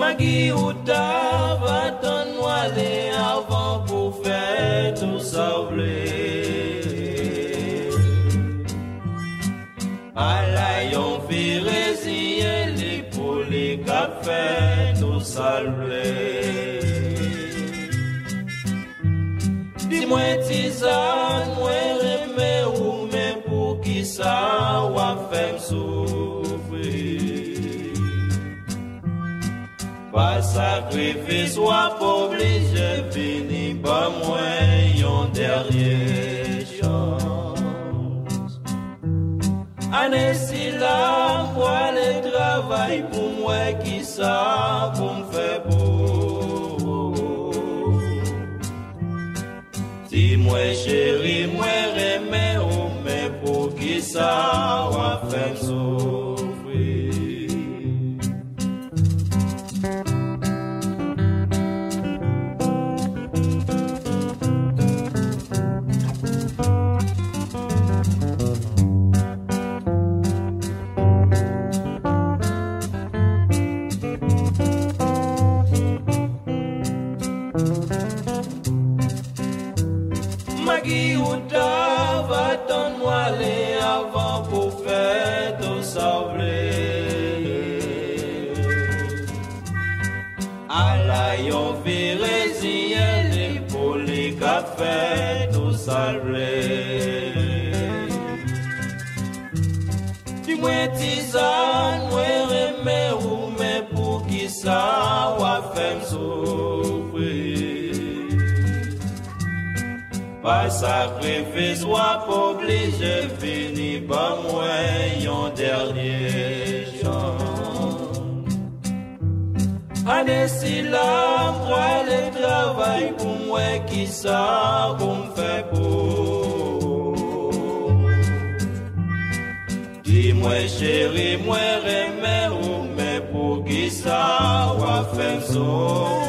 Magui ou ta va ton aller avant pour faire tout sauver. À la yon virésien, les pour les cafés tout saluer. Dis-moi tisane, moi remè ou mais pour qui ça wa fait Sacrifice ou obligé fini pas moins yon dernier chance. Année si là, moi le travail pour moi qui ça pour me faire beau. Si moi chéri, moi remè ou mais pour qui ça va faire. Aller avant pour faire tout sauver. À la yon virésien, pour les cafés tout sauver. Dis-moi tisane, Pas sacrifice ou pas obligé fini par moi yon dernier chance. Année si là, moi le travail pour moi qui ça pour me faire beau? Dis-moi chéri, moi remè ou mais pour qui ça va faire sauver.